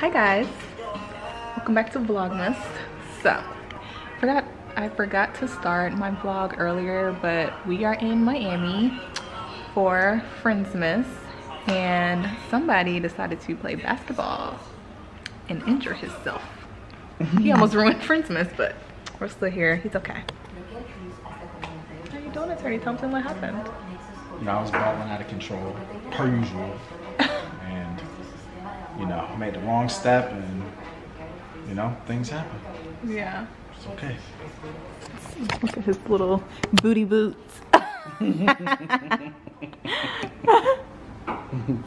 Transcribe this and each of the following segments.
Hi guys, welcome back to Vlogmas. So, forgot I forgot to start my vlog earlier, but we are in Miami for Friendsmas and somebody decided to play basketball and injure himself. he almost ruined Friendsmas, but we're still here. He's okay. How you doing, Attorney Thompson? What happened? You know, I was balling out of control, per usual. and, you know, I made the wrong step and, you know, things happen. Yeah. It's okay. Look at his little booty boots.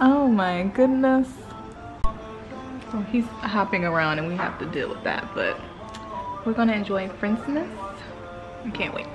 oh my goodness. So he's hopping around and we have to deal with that, but we're gonna enjoy Friendsmas. I can't wait.